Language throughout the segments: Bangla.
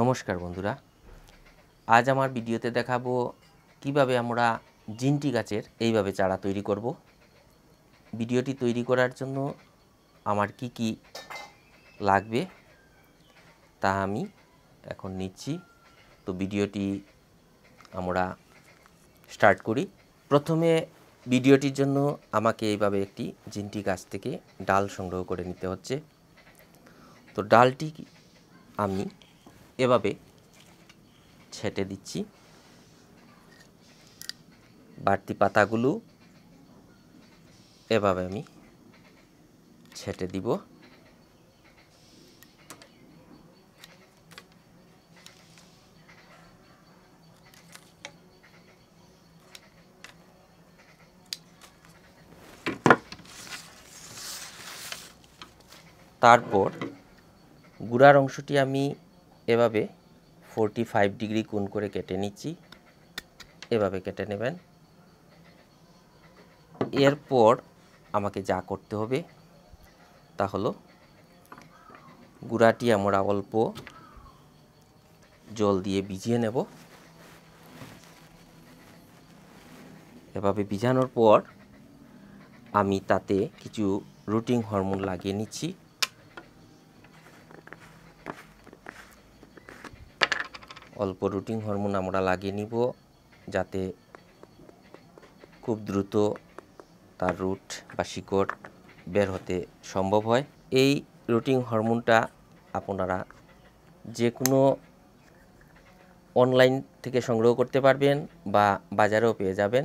নমস্কার বন্ধুরা। আজ আমার ভিডিওতে দেখাবো কীভাবে আমরা জিনটি গাছের এইভাবে চারা তৈরি করব। ভিডিওটি তৈরি করার জন্য আমার কি কি লাগবে তা আমি এখন নিচ্ছি। তো ভিডিওটি আমরা স্টার্ট করি। প্রথমে ভিডিওটির জন্য আমাকে এইভাবে একটি জিনটি গাছ থেকে ডাল সংগ্রহ করে নিতে হচ্ছে। তো ডালটি আমি এভাবে ছেটে দিচ্ছি। বাড়তি পাতাগুলো এভাবে আমি ছেটে দিব। তারপর গুড়ার অংশটি আমি এভাবে ফোরটি ফাইভ ডিগ্রি কোণ করে কেটে নিচ্ছি। এভাবে কেটে নেবেন। এরপর আমাকে যা করতে হবে তা হলো গুঁড়াটি আমরা অল্প জল দিয়ে ভিজিয়ে নেব। এভাবে ভিজানোর পর আমি তাতে কিছু রুটিং হরমোন লাগিয়ে নিচ্ছি। অল্প রুটিন হরমোন আমরা লাগিয়ে নিব যাতে খুব দ্রুত তার রুট বা শিকড় বের হতে সম্ভব হয়। এই রুটিং হরমোনটা আপনারা যে কোনো অনলাইন থেকে সংগ্রহ করতে পারবেন বা বাজারেও পেয়ে যাবেন।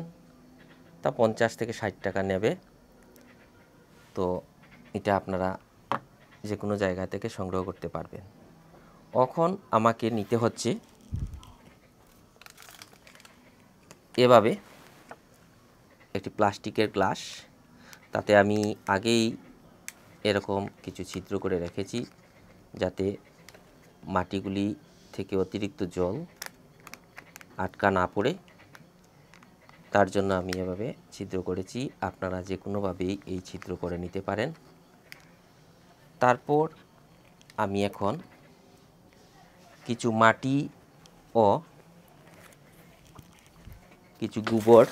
তা পঞ্চাশ থেকে ষাট টাকা নেবে। তো এটা আপনারা যে কোনো জায়গা থেকে সংগ্রহ করতে পারবেন। এখন আমাকে নিতে হচ্ছে এভাবে একটি প্লাস্টিকের গ্লাস। তাতে আমি আগেই এরকম কিছু ছিদ্র করে রেখেছি যাতে মাটিগুলি থেকে অতিরিক্ত জল আটকা না পড়ে। তার জন্য আমি এভাবে ছিদ্র করেছি। আপনারা যে কোনোভাবেই এই ছিদ্র করে নিতে পারেন। তারপর আমি এখন কিছু মাটি ও কিছু গোবর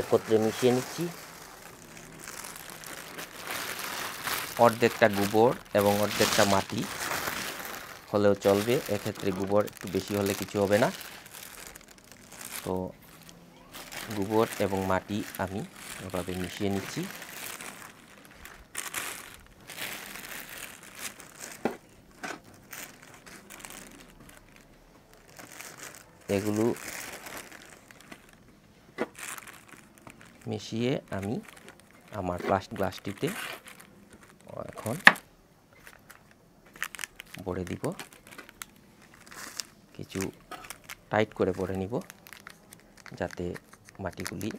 একত্রে মিশিয়ে নিচ্ছি। অর্ধেকটা গোবর এবং অর্ধেকটা মাটি হলেও চলবে, এক্ষেত্রে গোবর একটু বেশি হলে কিছু হবে না। তো গোবর এবং মাটি আমি এভাবে মিশিয়ে নিচ্ছি। এগুলো মিশিয়ে আমি আমার প্লাস্টিক গ্লাসটিতে এখন ভরে দিব। কিছু টাইট করে ভরে নিব যাতে মাটিগুলি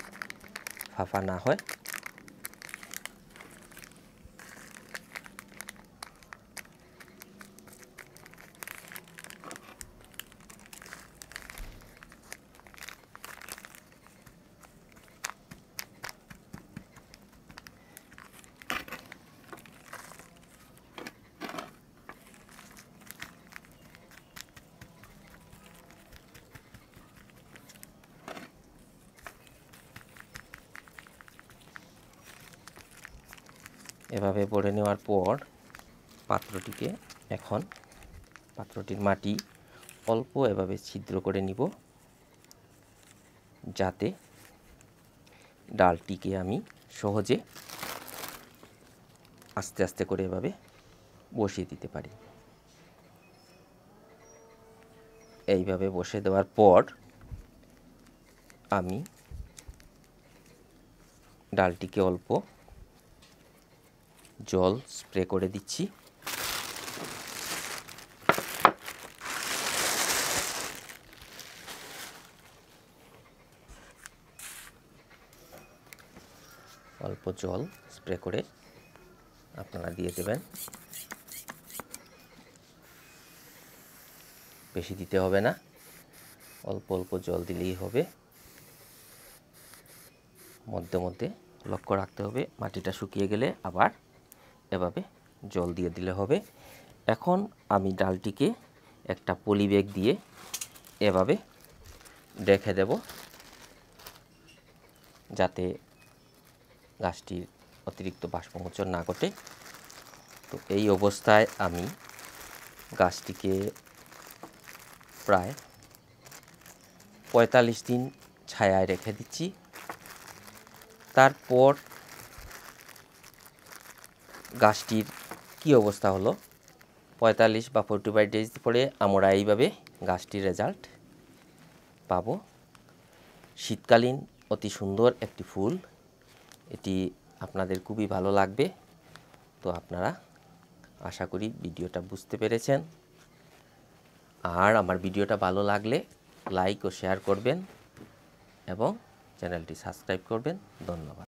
ফাফা না হয়। এভাবে ভরে নেওয়ার পর পাত্রটিকে এখন পাত্রটির মাটি অল্প এভাবে ছিদ্র করে নিব, যাতে ডালটিকে আমি সহজে আস্তে আস্তে করে এভাবে বসিয়ে দিতে পারি। এইভাবে বসে দেওয়ার পর আমি ডালটিকে অল্প জল স্প্রে করে দিচ্ছি। অল্প জল স্প্রে করে আপনারা দিয়ে দেবেন। বেশি দিতে হবে না, অল্প অল্প জল দিলেই হবে। মধ্যে মধ্যে লক্ষ্য রাখতে হবে, মাটিটা শুকিয়ে গেলে আবার এভাবে জল দিয়ে দিলে হবে। এখন আমি ডালটিকে একটা পলি ব্যাগ দিয়ে এভাবে রেখে দেব, যাতে গাছটির অতিরিক্ত বাষ্পমোচন না ঘটে। তো এই অবস্থায় আমি গাছটিকে প্রায় পঁয়তাল্লিশ দিন ছায়ায় রেখে দিচ্ছি। তারপর গাছটির কি অবস্থা হলো? পঁয়তাল্লিশ বা ফোর্টি ফাইভ ডেজ পরে আমরা এইভাবে গাছটির রেজাল্ট পাব। শীতকালীন অতি সুন্দর একটি ফুল। এটি আপনাদের খুবই ভালো লাগবে। তো আপনারা আশা করি ভিডিওটা বুঝতে পেরেছেন। আর আমার ভিডিওটা ভালো লাগলে লাইক ও শেয়ার করবেন এবং চ্যানেলটি সাবস্ক্রাইব করবেন। ধন্যবাদ।